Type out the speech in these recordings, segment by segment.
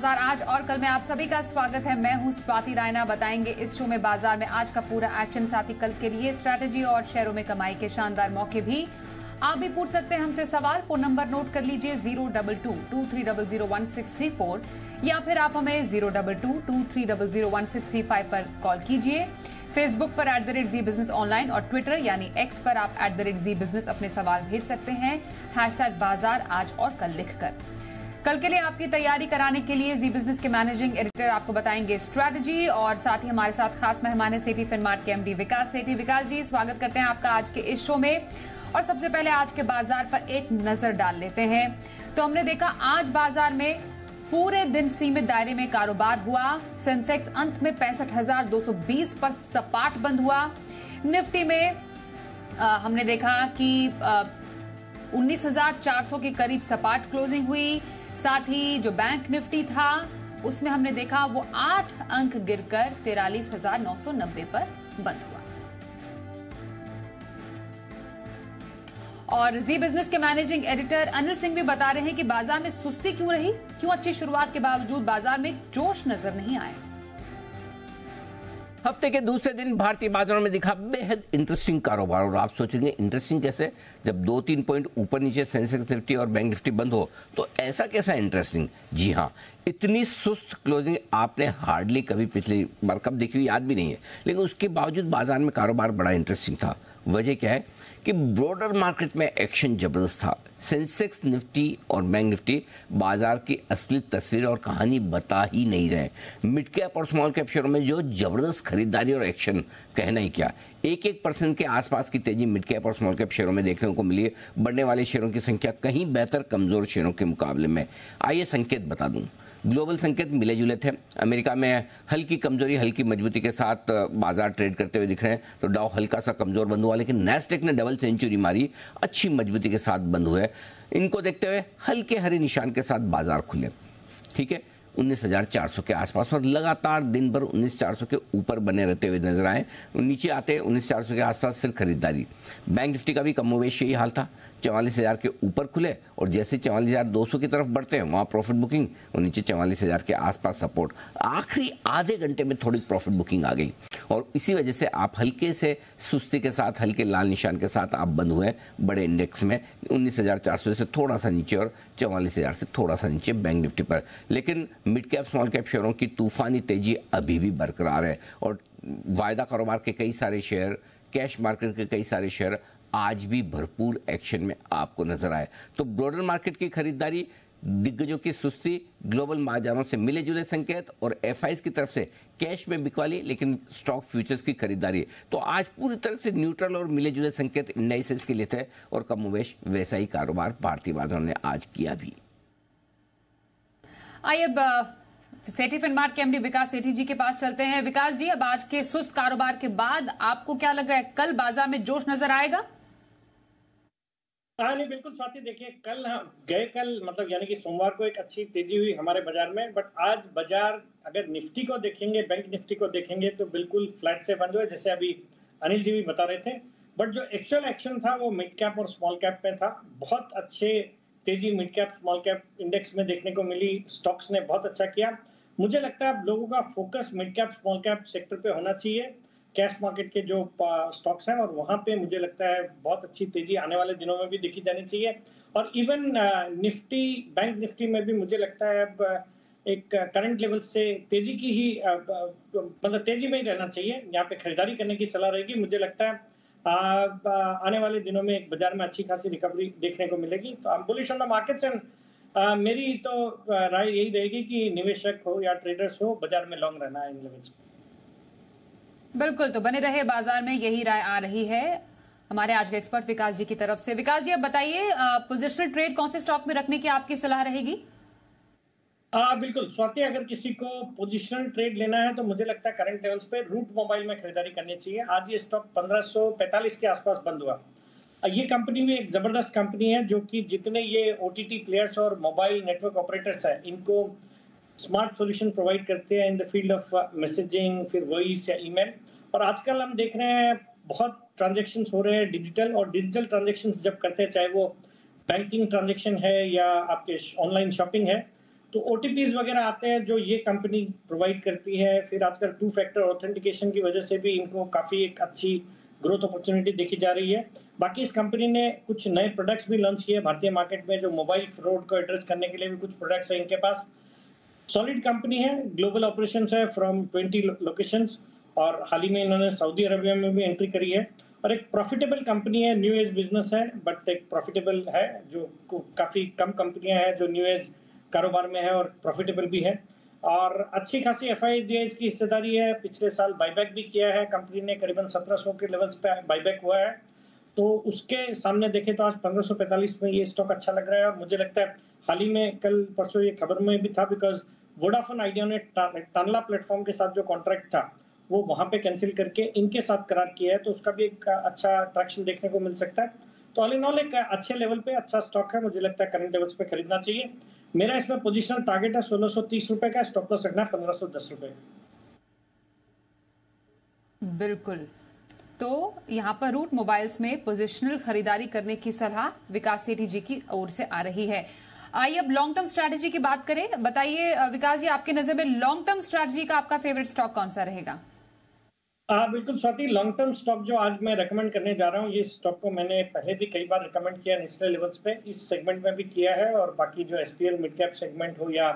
बाज़ार आज और कल में आप सभी का स्वागत है। मैं हूँ स्वाति रायना। बताएँगे इस शो में बाज़ार में आज का पूरा एक्शन साथ ही कल के लिए स्ट्रैटेजी और शेयरों में कमाई के शानदार मौके भी। आप भी पूछ सकते हैं हमसे सवाल। फ़ोन नंबर नोट कर लीजिए zero double two two three double zero one six three four या फिर आप हमें zero double two two three double zero one six three five पर कॉल कीजिए। फेसबुक पर at the rate Zee business online और ट्विटर यानी X पर आप at the rate Zee business अपने सवाल भेज सकते हैं। हैश टैग बाज़ार आज और कल लिखकर। कल के लिए आपकी तैयारी कराने के लिए जी बिज़नेस के मैनेजिंग एडिटर आपको बताएँगे स्ट्रैटेजी और साथ ही हमारे साथ खास मेहमान है सेठी फिनमार्ट के एमडी विकास सेठी। विकास जी स्वागत करते हैं आपका आज के इस शो में। और सबसे पहले आज के बाज़ार पर एक नज़र डाल लेते हैं। तो हमने देखा आज बाज़ार में पूरे दिन सीमित दायरे में कारोबार हुआ। सेंसेक्स अंत में पैंसठ हज़ार दो सौ बीस पर सपाट बंद हुआ। निफ्टी में आ, हमने देखा कि उन्नीस हज़ार चार सौ के करीब सपाट क्लोजिंग हुई। साथ ही जो बैंक निफ्टी था, उसमें हमने देखा वो आठ अंक गिरकर तिरालीस हज़ार नौ सौ नब्बे पर बंद हुआ। और जी बिज़नेस के मैनेजिंग एडिटर अनिल सिंह भी बता रहे हैं कि बाज़ार में सुस्ती क्यों रही? क्यों अच्छी शुरुआत के बावजूद बाज़ार में जोश नज़र नहीं आया? हफ़्ते के दूसरे दिन भारतीय बाजारों में दिखा बेहद इंटरेस्टिंग कारोबार, और आप सोचेंगे इंटरेस्टिंग कैसे? जब दो तीन पॉइंट ऊपर नीचे सेंसेक्स निफ्टी और बैंक निफ्टी बंद हो तो ऐसा कैसा इंटरेस्टिंग जी हाँ इतनी सुस्त क्लोजिंग आपने हार्डली कभी पिछली बार कब देखी हुई, याद भी नहीं है। लेकिन उसके बावजूद बाज़ार में कारोबार बड़ा इंटरेस्टिंग था। वजह क्या है? कि ब्रॉडर मार्केट में एक्शन ज़बरदस्त था। सेंसेक्स निफ्टी और बैंक निफ्टी बाज़ार की असली तस्वीर और कहानी बता ही नहीं रहे। मिड कैप और स्मॉल कैप शेयरों में जो ज़बरदस्त खरीदारी और एक्शन कहना ही क्या? एक एक परसेंट के आसपास की तेज़ी मिड कैप और स्मॉल कैप शेयरों में देखने को मिली। है बढ़ने वाले शेयरों की संख्या कहीं बेहतर कमज़ोर शेयरों के मुकाबले में। आइए संकेत बता दूँ। ग्लोबल संकेत मिले जुले थे। अमेरिका में हल्की कमज़ोरी हल्की मजबूती के साथ बाज़ार ट्रेड करते हुए दिख रहे हैं। तो डाउ हल्का सा कमज़ोर बंद हुआ लेकिन नेस्टेक ने डबल सेंचुरी मारी। अच्छी मजबूती के साथ बंद हुए। इनको देखते हुए हल्के हरे निशान के साथ बाज़ार खुले। ठीक है? 19,400 के आसपास और लगातार दिन भर 19,400 के ऊपर बने रहते हुए नज़र आए। नीचे आते 19,400 के आसपास फिर खरीदारी। बैंक निफ्टी का भी कमोवेश यही हाल था। चवालीस हज़ार के ऊपर खुले और जैसे चवालीस हज़ार दो सौ की तरफ़ बढ़ते हैं, वहाँ प्रॉफिट बुकिंग और नीचे चवालीस हज़ार के आसपास सपोर्ट आखिरी आधे घंटे में थोड़ी प्रॉफिट बुकिंग आ गई। और इसी वजह से आप हल्के से सुस्ती के साथ, हल्के लाल निशान के साथ आप बंद हुए बड़े इंडेक्स में। उन्नीस हज़ार चार सौ से थोड़ा सा नीचे और चवालीस हज़ार से थोड़ा सा नीचे बैंक निफ्टी पर। लेकिन मिड कैप स्मॉल कैप शेयरों की तूफानी तेज़ी अभी भी बरकरार है। और वायदा कारोबार के कई सारे शेयर कैश मार्केट के कई सारे शेयर आज भी भरपूर एक्शन में आपको नज़र आए। तो ब्रॉडर मार्केट की खरीदारी, दिग्गजों की सुस्ती ग्लोबल बाजारों से मिले जुले संकेत और एफ़ की तरफ़ से कैश में बिकवाली, लेकिन स्टॉक फ्यूचर्स की खरीदारी। तो आज पूरी तरह से न्यूट्रल और मिले जुले संकेत इंडाइसेस के लिए थे और कमोवेश वैसा ही कारोबार भारतीय बाजारों ने आज किया भी। आइए सेठी फिनमार्ट के एमडी विकास सेठी जी के पास चलते हैं। विकास जी, अब आज के सुस्त कारोबार के बाद आपको क्या लग रहा है? कल बाज़ार में जोश नज़र आएगा? हाँ नहीं, बिल्कुल स्वाति देखिए, कल हाँ गए कल मतलब यानी कि सोमवार को एक अच्छी तेज़ी हुई हमारे बाज़ार में बट आज बाज़ार अगर निफ्टी को देखेंगे, बैंक निफ्टी को देखेंगे तो बिल्कुल फ्लैट से बंद हुए जैसे अभी अनिल जी भी बता रहे थे। बट जो एक्चुअल एक्शन था, वो मिड कैप और स्मॉल कैप में था। बहुत अच्छे तेज़ी mid cap small cap index में देखने को मिली स्टॉक्स ने बहुत अच्छा किया। मुझे लगता है लोगों का focus mid cap small cap sector पे होना चाहिए। कैश मार्केट के जो स्टॉक्स हैं, और वहाँ पे मुझे लगता है बहुत अच्छी तेज़ी आने वाले दिनों में भी देखी जानी चाहिए। और इवन निफ्टी बैंक निफ्टी में भी मुझे लगता है अब, एक करंट लेवल से तेज़ी की ही मतलब तेज़ी में ही रहना चाहिए। यहाँ पे खरीदारी करने की सलाह रहेगी। मुझे लगता है आने वाले दिनों में बाज़ार में अच्छी खासी रिकवरी देखने को मिलेगी। तो I bullish on the markets and मेरी तो राय यही रहेगी कि निवेशक हो या ट्रेडर्स हो, बाज़ार में लॉन्ग रहना है इन लेवल्स पर बिल्कुल तो बने रहे बाज़ार में यही राय आ रही है। हमारे आज के एक्सपर्ट विकास जी की तरफ़ से। विकास जी अब बताइए पोजिशनल ट्रेड कौन से स्टॉक में रखने की आपकी सलाह रहेगी? आ, बिल्कुल स्वाति अगर किसी को पोजिशनल ट्रेड लेना है तो मुझे लगता है करंट लेवल्स पे रूट मोबाइल में खरीदारी करनी चाहिए। आज ये स्टॉक 1545 के आसपास बंद हुआ। ये कंपनी भी एक ज़बरदस्त कंपनी है जो कि जितने ये ओटीटी प्लेयर्स और मोबाइल नेटवर्क ऑपरेटर्स है इनको स्मार्ट सॉल्यूशन प्रोवाइड करते हैं in the field of messaging फिर वॉइस या ईमेल और आजकल हम देख रहे हैं बहुत ट्रांजेक्शन हो रहे हैं डिजिटल और डिजिटल ट्रांजेक्शन जब करते हैं, चाहे वो बैंकिंग ट्रांजेक्शन है या आपके ऑनलाइन शॉपिंग है तो ओ वगैरह आते हैं जो ये कंपनी प्रोवाइड करती है. फिर आजकल टू फैक्टर ऑथेंटिकेशन की वजह से भी इनको काफ़ी एक अच्छी ग्रोथ अपॉर्चुनिटी देखी जा रही है. बाकी इस कंपनी ने कुछ नए प्रोडक्ट्स भी लॉन्च किए भारतीय मार्केट में जो मोबाइल फ्रॉड को एड्रेस करने के लिए भी कुछ प्रोडक्ट्स है इनके पास. सॉलिड कंपनी है ग्लोबल ऑपरेशन है फ्रॉम ट्वेंटी लोकेशन और हाल ही में इन्होंने सऊदी अरबिया में भी एंट्री करी है। और एक प्रॉफिटेबल कंपनी है न्यू एज बिज़नेस है बट एक प्रॉफिटेबल है, जो काफ़ी कम कंपनियाँ हैं, जो न्यू एज कारोबार में है और प्रॉफिटेबल भी है। और अच्छी खासी एफ़ की हिस्सेदारी है, पिछले साल बाईबैक भी किया है कंपनी ने करीबन 1700 के लेवल्स पे बाईबैक हुआ है। तो उसके सामने देखें तो आज 1545 में ये स्टॉक अच्छा लग रहा है, और मुझे लगता है हाल ही में, कल परसों ये खबर में भी था बिकॉज़ वोडाफोन आइडिया ने टानला प्लेटफॉर्म के साथ जो कॉन्ट्रैक्ट था, वो वहाँ पे कैंसिल करके इनके साथ करार किया है तो उसका भी एक अच्छा अट्रैक्शन देखने को मिल सकता है। तो ऑल इन ऑल एक अच्छे लेवल पे अच्छा स्टॉक है, मुझे लगता है करंट लेवल्स पे खरीदना चाहिए। मेरा इसमें पोजिशनल टारगेट है सोलह सौ तीस रुपए का स्टॉप लॉस रखना पंद्रह सौ दस रुपए। बिल्कुल। तो यहाँ पर रूट मोबाइल्स में पोजिशनल खरीदारी करने की सलाह विकास सेठी जी की ओर से आ रही है। आइए अब लॉन्ग टर्म स्ट्रैटेजी की बात करें। बताइए विकास जी आपकी नज़र में लॉन्ग टर्म स्ट्रैटेजी का आपका फेवरेट स्टॉक कौन सा रहेगा? आ, बिल्कुल स्वाति लॉन्ग टर्म स्टॉक जो आज मैं रेकमेंड करने जा रहा हूँ ये स्टॉक को मैंने पहले भी कई बार रिकमेंड किया निचले लेवल्स पे। इस सेगमेंट में भी किया है और बाकी जो एस मिड कैप सेगमेंट हो या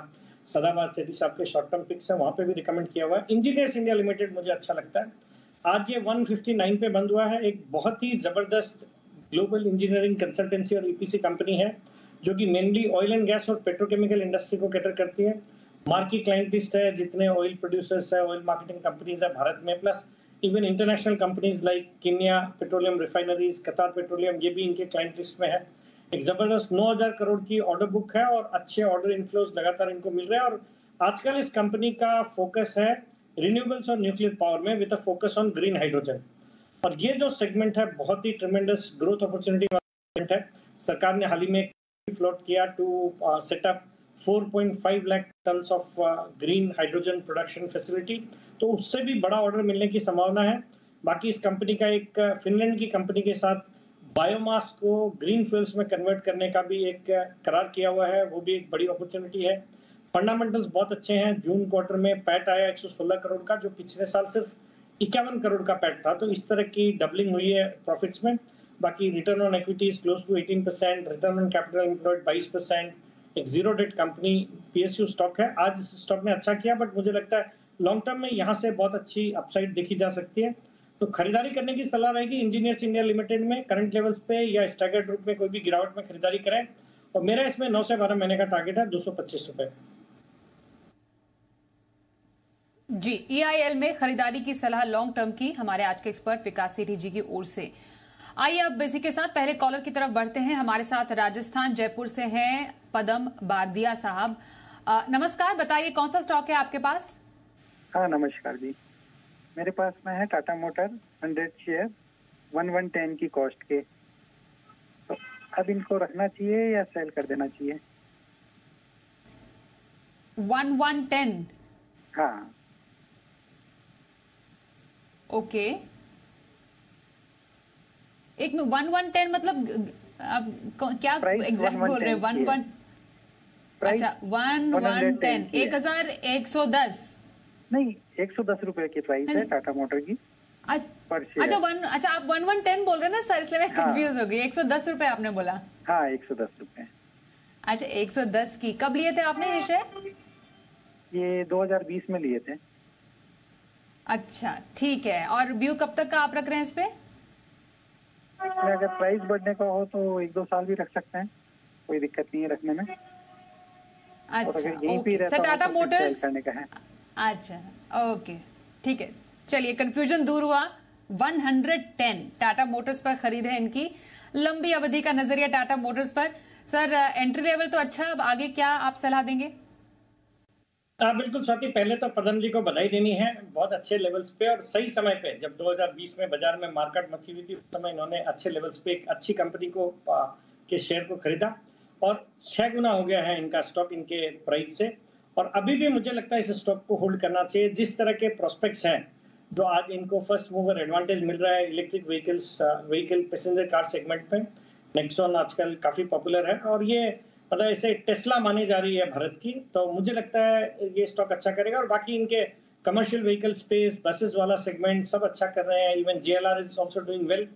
सदाबाद सेठी साहब के शॉर्ट टर्म पिक्स है वहाँ पे भी रिकमेंड किया हुआ है। इंजीनियर्स इंडिया लिमिटेड मुझे अच्छा लगता है। आज ये 159 पे बंद हुआ है। एक बहुत ही ज़बरदस्त ग्लोबल इंजीनियरिंग कंसल्टेंसी और ईपीसी कंपनी है। जो कि मेनली ऑयल एंड गैस और पेट्रोकेमिकल इंडस्ट्री को कैटर करती है। मार्की क्लाइंट लिस्ट है, जितने ऑयल प्रोड्यूसर्स है ऑयल मार्केटिंग कंपनीज़ है भारत में plus even international companies like Kenya petroleum refineries Qatar petroleum ये भी इनके क्लाइंट लिस्ट में है। एक ज़बरदस्त 9000 करोड़ की ऑर्डर बुक है और अच्छे ऑर्डर इनफ्लोज लगातार इनको मिल रहे हैं और आजकल इस कंपनी का फोकस है रिन्यूएबल्स और न्यूक्लियर पावर में with a focus on green hydrogen और ये जो सेगमेंट है, बहुत ही ट्रिमेंडस ग्रोथ अपॉर्चुनिटी है। सरकार ने हाल ही में फ्लोट किया to set up 4.5 lakh tons of green hydrogen production facility तो उससे भी बड़ा ऑर्डर मिलने की संभावना है। बाकी इस कंपनी का एक फिनलैंड की कंपनी के साथ बायोमास को ग्रीन फ्यूल्स में कन्वर्ट करने का भी एक करार किया हुआ है। वो भी एक बड़ी अपॉर्चुनिटी है। फंडामेंटल्स बहुत अच्छे हैं। जून क्वार्टर में पैट आया 116 करोड़ का, जो पिछले साल सिर्फ़ इक्यावन करोड़ का पैट था। तो इस तरह की डबलिंग हुई है प्रॉफिट्स में। बाकी return on equity is close to 18 percent return on capital employed 22 percent एक zero debt company PSU stock है। आज इस स्टॉक ने अच्छा किया बट मुझे लगता है लॉन्ग टर्म में यहाँ से बहुत अच्छी अपसाइड देखी जा सकती है। तो खरीदारी करने की सलाह रहेगी इंजीनियर्स इंडिया लिमिटेड में करंट लेवल्स पे या स्टैगर्ड ग्रुप में कोई भी गिरावट में खरीदारी करें। और मेरा इसमें नौ से बारह महीने का टारगेट है, दो सौ पच्चीस रुपए। जी ईआईएल e में खरीदारी की सलाह लॉन्ग टर्म की हमारे आज के एक्सपर्ट विकास सेठी जी की ओर से। आइए अब इसी के साथ पहले कॉलर की तरफ़ बढ़ते हैं। हमारे साथ राजस्थान जयपुर से हैं पदम बारदिया साहब। नमस्कार बताइए कौन सा स्टॉक है आपके पास? हाँ नमस्कार जी। मेरे पास में है Tata motor hundred share one one ten की कॉस्ट के। तो अब इनको रखना चाहिए या सेल कर देना चाहिए? वन वन टेन हाँ। ओके एक में वन वन टेन मतलब अब क्या एग्जैक्ट बोल रहे वन वन अच्छा वन वन टेन एक हज़ार एक सौ दस। नहीं एक सौ दस रूपए की प्राइस है टाटा मोटर की। अच्छा वन अच्छा आप वन वन टेन बोल रहे ना सर इसलिए मैं कंफ्यूज हाँ। हो गई। एक सौ दस रूपए आपने बोला। हाँ एक सौ दस रूपए। अच्छा एक सौ दस की। कब लिए थे आपने ये शेयर ये 2020 में लिए थे। अच्छा ठीक है। और व्यू कब तक का आप रख रहे हैं इस पे? अगर प्राइस बढ़ने का हो तो एक दो साल भी रख सकते हैं। कोई दिक्कत नहीं है रखने में। अच्छा ओके सर टाटा मोटर्स करने का है। अच्छा ओके ठीक है चलिए कंफ्यूजन दूर हुआ। 110 टाटा मोटर्स पर खरीद है इनकी। लंबी अवधि का नज़रिया टाटा मोटर्स पर। सर एंट्री लेवल तो अच्छा अब आगे क्या आप सलाह देंगे? आ, बिल्कुल स्वाति पहले तो पदम जी को बधाई देनी है बहुत अच्छे लेवल्स पे और सही समय पे। जब 2020 में बाज़ार में मार्केट मची हुई थी उस समय इन्होंने अच्छे लेवल्स पे एक अच्छी कंपनी को के शेयर को खरीदा और छह गुना हो गया है इनका स्टॉक इनके प्राइस से। और अभी भी मुझे लगता है इस स्टॉक को होल्ड करना चाहिए। जिस तरह के प्रोस्पेक्ट्स हैं जो आज इनको फ़र्स्ट मूवर एडवांटेज मिल रहा है electric vehicles vehicle passenger car segment में नेक्सॉन आजकल काफ़ी पॉपुलर है और ये मतलब ऐसे टेस्ला मानी जा रही है भारत की तो मुझे लगता है ये स्टॉक अच्छा करेगा और बाकी इनके कमर्शियल व्हीकल स्पेस बसेस वाला सेगमेंट सब अच्छा कर रहे हैं। Even JLR is also doing well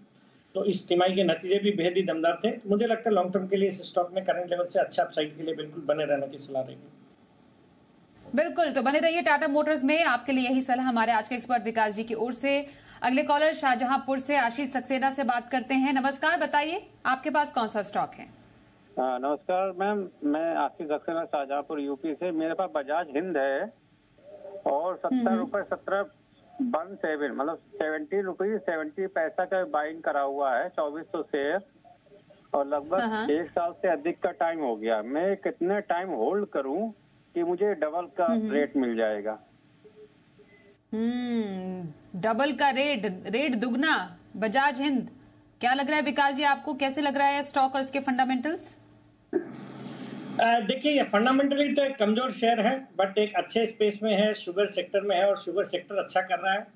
तो इस तिमाही के नतीजे भी बेहद ही दमदार थे। तो मुझे लगता है लॉन्ग टर्म के लिए इस स्टॉक में करंट लेवल से अच्छा अपसाइड के लिए बिल्कुल बने रहने की सलाह रहेगी बिल्कुल तो बने रहिए टाटा मोटर्स में। आपके लिए यही सलाह हमारे आज के एक्सपर्ट विकास जी की ओर से। अगले कॉलर शाहजहांपुर से आशीष सक्सेना से बात करते हैं। नमस्कार, बताइए, आपके पास कौन सा स्टॉक है? हाँ, नमस्कार मैम। मैं आशीष सक्सेना शाहजहांपुर यूपी से। मेरे पास बजाज हिंद है और सत्तर रुपए सत्रह वन सेवन मतलब सेवेंटी रुपीज़ सेवेंटी पैसा का बाइंग करा हुआ है चौबीस सौ शेयर। और हाँ, हाँ। लगभग एक साल से अधिक का टाइम हो गया। मैं कितने टाइम होल्ड करूँ कि मुझे डबल का रेट मिल जाएगा? हम्म डबल का रेट रेट दुगना बजाज हिंद। क्या लग रहा है विकास जी आपको कैसे लग रहा है स्टॉक और इसके फंडामेंटल्स देखिए ये फंडामेंटली तो एक कमज़ोर शेयर है बट एक अच्छे स्पेस में है शुगर सेक्टर में है और शुगर सेक्टर अच्छा कर रहा है।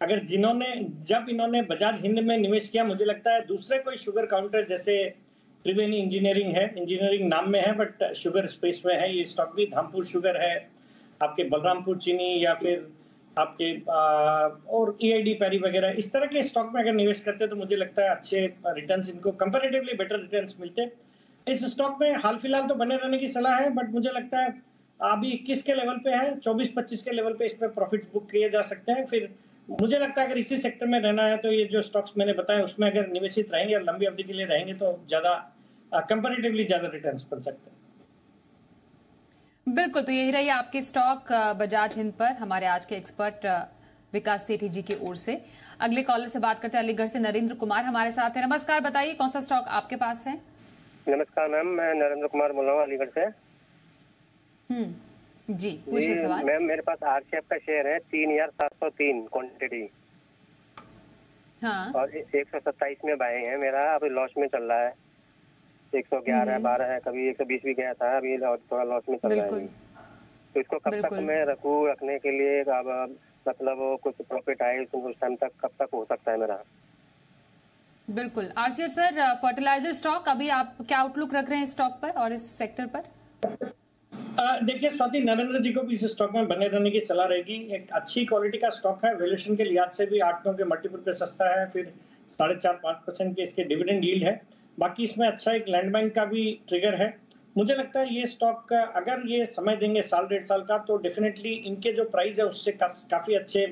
अगर जिन्होंने जब इन्होंने बजाज हिंद में निवेश किया मुझे लगता है दूसरे कोई शुगर काउंटर जैसे त्रिवेणी इंजीनियरिंग है इंजीनियरिंग नाम में है बट शुगर स्पेस में है ये स्टॉक भी धामपुर शुगर है आपके बलरामपुर चीनी या फिर आपके आ, और ई आई डी पैरी वगैरह इस तरह के स्टॉक में अगर निवेश करते तो मुझे लगता है अच्छे रिटर्न्स इनको कंपैरेटिवली बेटर रिटर्न्स मिलते। हैं इस स्टॉक में हाल फ़िलहाल तो बने रहने की सलाह है बट मुझे लगता है अभी इक्कीस के लेवल पे है, चौबीस, पच्चीस के लेवल पे इसमें प्रॉफिट बुक किए जा सकते हैं। फिर मुझे लगता है अगर इसी सेक्टर में रहना है तो ये जो स्टॉक्स मैंने बताया उसमें अगर निवेशित रहेंगे और लंबी अवधि के लिए रहेंगे तो ज़्यादा कंपेरेटिवली ज़्यादा रिटर्न्स बन सकते हैं। बिल्कुल तो यही रही आपके स्टॉक बजाज हिंद पर, हमारे आज के एक्सपर्ट विकास सेठी जी की ओर से। अगले कॉलर से बात करते हैं, अलीगढ़ से नरेंद्र कुमार हमारे साथ है। नमस्कार, बताइए कौन सा स्टॉक आपके पास है? नमस्कार मैम मैं नरेंद्र कुमार बोल रहा हूँ अलीगढ़ से। हम्म जी पूछिए सवाल। मैम मेरे पास आरसीएफ का शेयर है तीन हज़ार सात सौ तीन क्वान्टिटी हाँ। और एक सौ सत्ताईस में बाइंग है मेरा अभी लॉस में चल रहा है। एक सौ ग्यारह बारह है कभी एक सौ बीस भी गया था अभी थोड़ा लॉस में चल रहा है तो इसको कब तक। मैं रखूँ रखने के लिए अब मतलब कुछ प्रॉफिट आए उस टाइम तक कब तक हो सकता है मेरा? बिल्कुल। आरसीएफ सर फर्टिलाइज़र स्टॉक अभी आप क्या आउटलुक रख रहे हैं स्टॉक पर और इस सेक्टर पर? देखिए स्वाति नरेंद्र जी को भी इस स्टॉक में बने रहने की सलाह रहेगी। एक अच्छी क्वालिटी का स्टॉक है। वैल्यूएशन के लिहाज से भी आठ नौ के मल्टीपल पे सस्ता है। फिर साढ़े चार पाँच परसेंट के इसके डिविडेंड यील्ड है। बाकी इसमें अच्छा एक लैंड बैंक का भी ट्रिगर है। मुझे लगता है ये स्टॉक अगर ये समय देंगे साल डेढ़ साल का तो डेफिनेटली इनके जो प्राइस है उससे का, काफ़ी अच्छे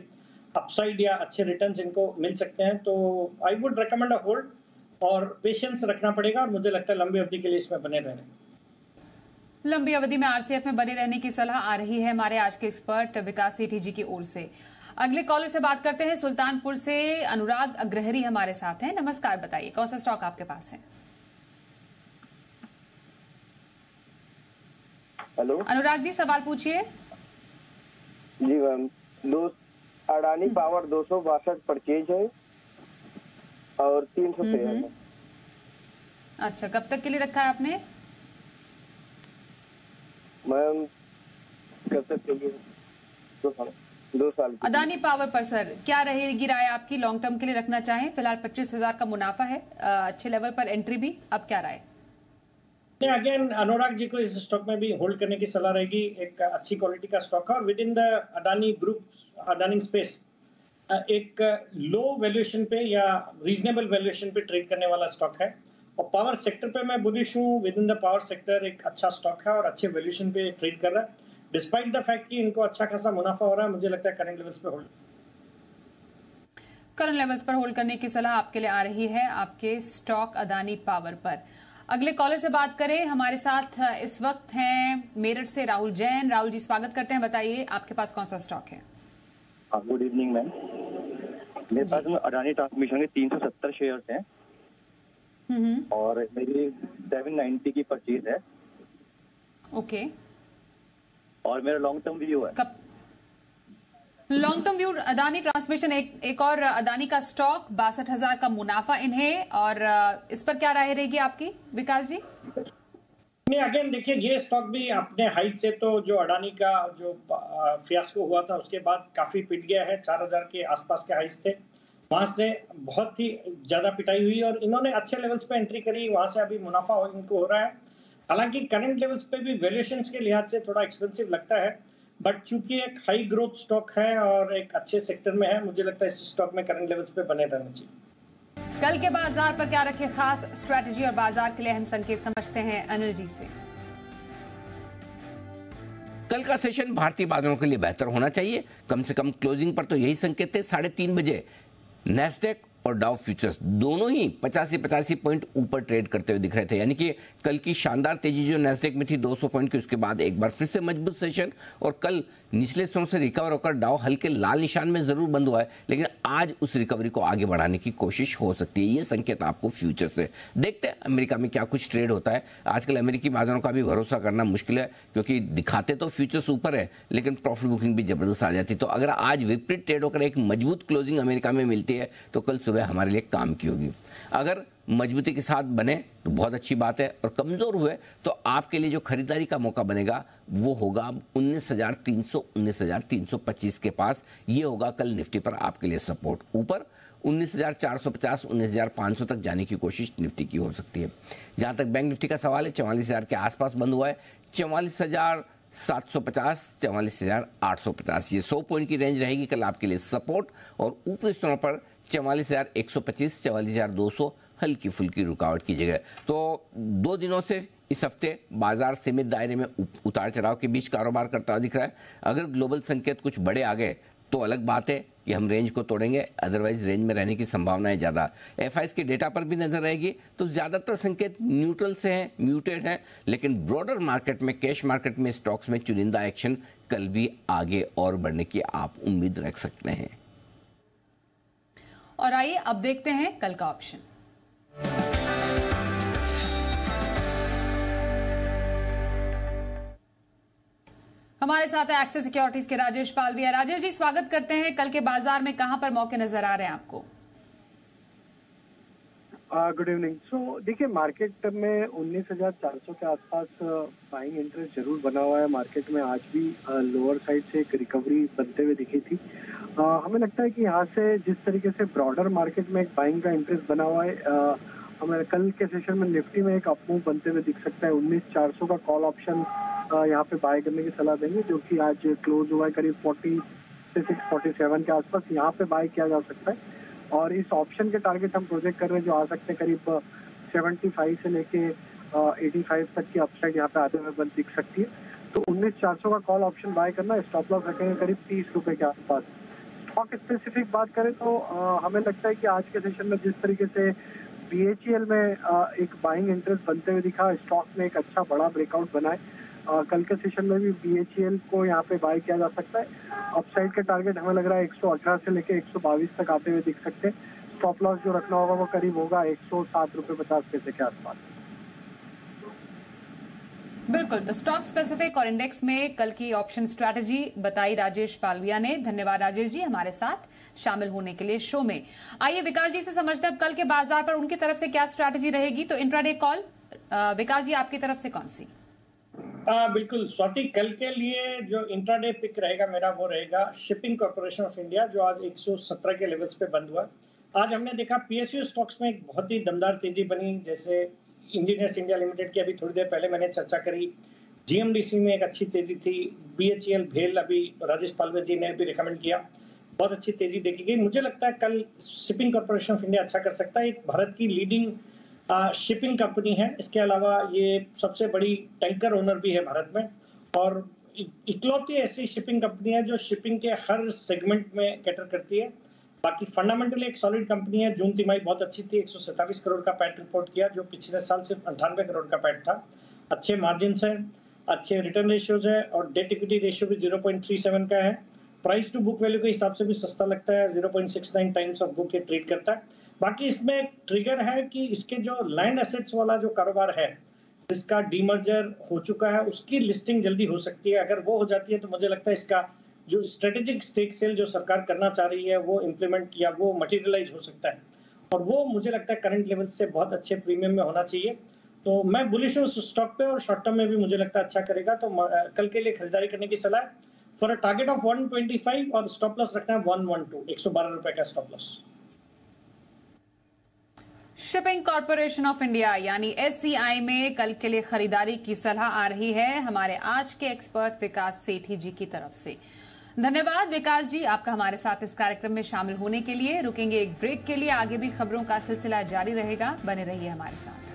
अपसाइड या अच्छे रिटर्न्स इनको मिल सकते हैं तो I would recommend a hold और पेशेंस रखना पड़ेगा और मुझे लगता है लंबी अवधि के लिए इसमें बने रहने। लंबी अवधि में आरसीएफ में बने रहने की सलाह आ रही है हमारे आज के एक्सपर्ट विकास सेठी जी की ओर से। अगले कॉलर से बात करते हैं सुल्तानपुर से अनुराग अग्रहरी हमारे साथ हैं। नमस्कार बताइए कौन सा स्टॉक आपके पास है? हेलो। अनुराग जी सवाल पूछिए। जी मैम दो अडानी पावर दो सौ बासठ परचेज है और तीन सौ तेरह है। अच्छा कब तक के लिए रखा है आपने? मैम कब तक के लिए दो साल। दो साल अदानी पावर पर सर क्या रहेगी राय आपकी लॉन्ग टर्म के लिए रखना चाहें? फ़िलहाल पच्चीस हज़ार का मुनाफा है। अच्छे लेवल पर एंट्री भी। अब क्या राय? अगेन अनुराग जी को इस स्टॉक में भी होल्ड करने की सलाह रहेगी। एक अच्छी क्वालिटी का स्टॉक है और within the Adani group Adani space एक लो वैल्यूएशन पे या रीजनेबल वैल्यूएशन पे ट्रेड करने वाला स्टॉक है। और पावर सेक्टर पे मैं बुलिश हूँ। Within the power sector एक अच्छा स्टॉक है और अच्छे वैल्यूएशन पे ट्रेड कर रहा है। डिस्पाइट द फैक्ट कि इनको अच्छा खासा मुनाफा हो रहा है, मुझे लगता है करंट लेवल्स पे होल्ड करंट लेवल्स पर होल्ड करने की सलाह आपके लिए आ रही है, आपके स्टॉक अदानी पावर पर। अगले कॉलर से बात करें। हमारे साथ इस वक्त हैं मेरठ से राहुल जैन। राहुल जी स्वागत करते हैं। बताइए आपके पास कौन सा स्टॉक है? गुड इवनिंग मैम मेरे पास में अडानी ट्रांसमिशन के तीन सौ सत्तर शेयर हैं। और मेरी सेवन नाइन्टी की परचेज है। ओके और मेरा लॉन्ग टर्म व्यू है। कब long term view Adani transmission एक एक और अदानी का स्टॉक बासठ हज़ार का मुनाफा इन्हें, और इस पर क्या राय रहेगी आपकी, विकास जी? नहीं अगेन देखिए, ये स्टॉक भी अपने हाइट से तो जो अडानी का जो फियास्को हुआ था, उसके बाद काफ़ी पिट गया है, चार हज़ार के आसपास के हाइट थे वहाँ से बहुत ही ज़्यादा पिटाई हुई, और इन्होंने अच्छे लेवल्स पे एंट्री करी, वहाँ से अभी मुनाफा इनको हो रहा है। हालाँकि करंट लेवल्स पे भी वैल्यूएशन के लिहाज से थोड़ा एक्सपेंसिव लगता है। बट चूँकि एक हाई ग्रोथ स्टॉक है और एक अच्छे सेक्टर में है मुझे लगता है इस स्टॉक में करंट लेवल्स पे बने रहना चाहिए। कल के बाज़ार पर क्या रखे खास स्ट्रेटजी और बाज़ार के लिए हम संकेत समझते हैं अनिल जी से। कल का सेशन भारतीय बाजारों के लिए बेहतर होना चाहिए। कम से कम क्लोजिंग पर तो यही संकेत थे। साढ़े तीन बजे नेस्डेक और डाउ फ्यूचर्स दोनों ही पचासी पचासी पॉइंट ऊपर ट्रेड करते हुए दिख रहे थे। यानी कि कल की शानदार तेज़ी जो नेस्डेक में थी 200 पॉइंट की, उसके बाद एक बार फिर से मज़बूत सेशन और कल निचले स्तरों से रिकवर होकर डाउ हल्के लाल निशान में ज़रूर बंद हुआ है, लेकिन आज उस रिकवरी को आगे बढ़ाने की कोशिश हो सकती है। ये संकेत आपको फ्यूचर से। देखते हैं अमेरिका में क्या कुछ ट्रेड होता है। आजकल अमेरिकी बाजारों का भी भरोसा करना मुश्किल है, क्योंकि दिखाते तो फ्यूचर्स ऊपर है, लेकिन प्रॉफिट बुकिंग भी ज़बरदस्त आ जाती है। तो अगर आज विपरीत ट्रेड होकर एक मज़बूत क्लोजिंग अमेरिका में मिलती है तो कल सुबह हमारे लिए काम की होगी। अगर मजबूती के साथ बने तो बहुत अच्छी बात है, और कमज़ोर हुए तो आपके लिए जो खरीदारी का मौका बनेगा, वो होगा उन्नीस हज़ार तीन सौ, उन्नीस हज़ार तीन सौ पच्चीस के पास। ये होगा कल निफ्टी पर आपके लिए सपोर्ट। ऊपर उन्नीस हज़ार चार सौ पचास, उन्नीस हज़ार पाँच सौ तक जाने की कोशिश निफ्टी की हो सकती है। जहाँ तक बैंक निफ्टी का सवाल है, चवालीस हज़ार के आसपास बंद हुआ है। चवालीस हज़ार सात सौ पचास, चवालीस हज़ार आठ सौ पचास, ये सौ पॉइंट की रेंज रहेगी कल आपके लिए सपोर्ट। और ऊपरी स्तरों पर चवालीस हज़ार एक सौ पच्चीस, चवालीस हज़ार दो सौ हल्की फुल्की रुकावट की जगह तो दो दिनों से इस हफ़्ते बाज़ार सीमित दायरे में उतार चढ़ाव के बीच कारोबार करता हुआ दिख रहा है। अगर ग्लोबल संकेत कुछ बड़े आ गए तो अलग बात है कि हम रेंज को तोड़ेंगे, अदरवाइज़ रेंज में रहने की संभावना है ज़्यादा एफ़ के डेटा पर भी नज़र रहेगी तो ज़्यादातर संकेत न्यूट्रल से हैं, म्यूटेड हैं, लेकिन ब्रॉडर मार्केट में, कैश मार्केट में, स्टॉक्स में चुनिंदा एक्शन कल भी आगे और बढ़ने की आप उम्मीद रख सकते हैं। और आइए अब देखते हैं कल का ऑप्शन हमारे साथ है एक्सेस सिक्योरिटीज के राजेश पालविया राजेश जी, स्वागत करते हैं कल के बाज़ार में कहाँ पर मौके नज़र आ रहे हैं आपको? गुड इवनिंग सो देखिए मार्केट में 19,400 के आसपास बाइंग इंटरेस्ट ज़रूर बना हुआ है। मार्केट में आज भी लोअर साइड से एक रिकवरी बनते हुए दिखी थी। Uh, हमें लगता है कि यहाँ से जिस तरीके से ब्रॉडर मार्केट में एक बाइंग का इंटरेस्ट बना हुआ है uh, हमें कल के सेशन में निफ्टी में एक अपमूव बनते हुए दिख सकता है। उन्नीस चार सौ का कॉल ऑप्शन यहाँ पे बाय करने की सलाह देंगे जो कि आज क्लोज हुआ है करीब फोर्टी से सिक्स के आसपास। यहाँ पे बाय किया जा सकता है। और इस ऑप्शन के टारगेट हम प्रोजेक्ट कर रहे हैं जो आ सकते हैं करीब सेवेंटी फाइव से लेके एटी फाइव तक की अपसाइड यहाँ पे आते हुए बंद दिख सकती है। तो उन्नीस चार सौ का कॉल ऑप्शन बाय करना स्टॉप लॉस रखेंगे करीब तीस रुपए के आसपास। स्टॉक स्पेसिफिक बात करें तो आ, हमें लगता है कि आज के सेशन में जिस तरीके से बीएचईएल में एक बाइंग इंटरेस्ट बनते हुए दिखा स्टॉक में एक अच्छा बड़ा ब्रेकआउट बना है। कल के सेशन में भी बीएचईएल को यहाँ पे बाय किया जा सकता है। अपसाइड का टारगेट हमें लग रहा है 118 से लेके 122 तक आते हुए दिख सकते हैं। स्टॉप लॉस जो रखना होगा वो करीब होगा एक सौ सात रुपये पचास पैसे के आसपास। बिल्कुल तो स्टॉक स्पेसिफिक और इंडेक्स में कल की ऑप्शन स्ट्रैटेजी बताई राजेश पालविया ने। धन्यवाद राजेश जी हमारे साथ शामिल होने के लिए शो में। आइए विकास जी से समझते हैं अब कल के बाज़ार पर उनकी तरफ़ से क्या स्ट्रैटेजी रहेगी? तो इंट्राडे कॉल विकास जी आपकी तरफ़ से कौन सी? आ, बिल्कुल। स्वाति कल के लिए जो इंट्राडे पिक रहेगा मेरा वो रहेगा शिपिंग कॉर्पोरेशन ऑफ़ इंडिया जो आज 117 के लेवल्स पे बंद हुआ। आज हमने देखा पीएसयू स्टॉक्स में एक बहुत ही दमदार तेज़ी बनी जैसे इंजीनियर्स इंडिया लिमिटेड की अभी थोड़ी देर पहले मैंने चर्चा करी। जीएमडीसी में एक अच्छी तेज़ी थी। बीएचईएल भेल अभी राजेश पालवे जी ने भी रिकमेंड किया। बहुत अच्छी तेज़ी देखी गई। मुझे लगता है कल शिपिंग कॉर्पोरेशन ऑफ़ इंडिया अच्छा कर सकता है। एक भारत की लीडिंग शिपिंग कंपनी है। इसके अलावा ये सबसे बड़ी टैंकर ओनर भी है भारत में। और इकलौती ऐसी शिपिंग कंपनी है जो शिपिंग के हर सेगमेंट में कैटर करती है। बाकी फंडामेंटली एक सॉलिड कंपनी है। जून तिमाही बहुत अच्छी थी। एक सौ सैंतालीस करोड़ का पैट रिपोर्ट किया, जो पिछले साल सिर्फ़ अंठानवे करोड़ का पैट था। अच्छे मार्जिन है, अच्छे रिटर्न रेशियोज है और डेट इक्विटी रेशियो भी 0.37 का है। प्राइस टू बुक वैल्यू के हिसाब से भी सस्ता लगता है। 0.69 टाइम्स ऑफ़ बुक ये ट्रेड करता है। बाकी इसमें ट्रिगर है कि इसके जो लैंड एसेट्स वाला जो कारोबार है, जिसका डीमर्जर हो चुका है, उसकी लिस्टिंग जल्दी हो सकती है। अगर वो हो जाती है तो मुझे लगता है इसका जो स्ट्रेटेजिक स्टेक सेल जो सरकार करना चाह रही है, वो इम्प्लीमेंट या वो मटेरियलाइज हो सकता है। और वो मुझे लगता है करंट लेवल से बहुत अच्छे प्रीमियम में होना चाहिए। तो मैं बुलिश हूँ स्टॉक पे और शॉर्ट टर्म में भी मुझे लगता है अच्छा करेगा। तो कल के लिए खरीदारी करने की सलाह फॉर अ टारगेट ऑफ़ 125 और स्टॉप लॉस रखना है 112 112 रुपए का stop loss shipping corporation of India यानी एससीआई में कल के लिए खरीदारी की सलाह आ रही है हमारे आज के एक्सपर्ट विकास सेठी जी की तरफ़ से। धन्यवाद विकास जी, आपका हमारे साथ इस कार्यक्रम में शामिल होने के लिए। रुकेंगे एक ब्रेक के लिए, आगे भी खबरों का सिलसिला जारी रहेगा। बने रहिए हमारे साथ।